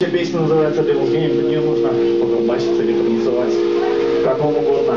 Эта песня называется «Devil Game», под нее нужно поколбаситься, или танцевать, как вам угодно.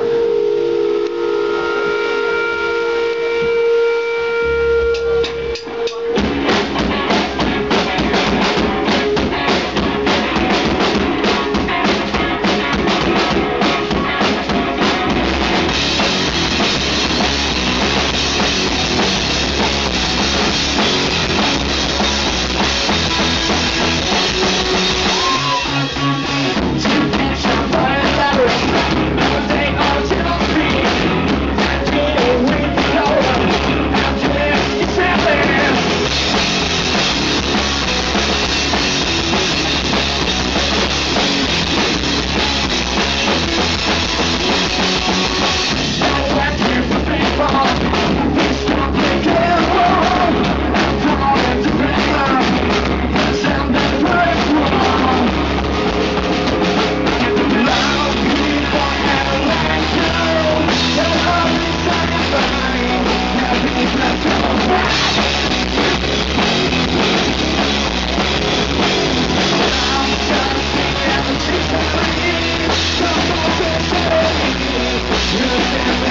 Brasil.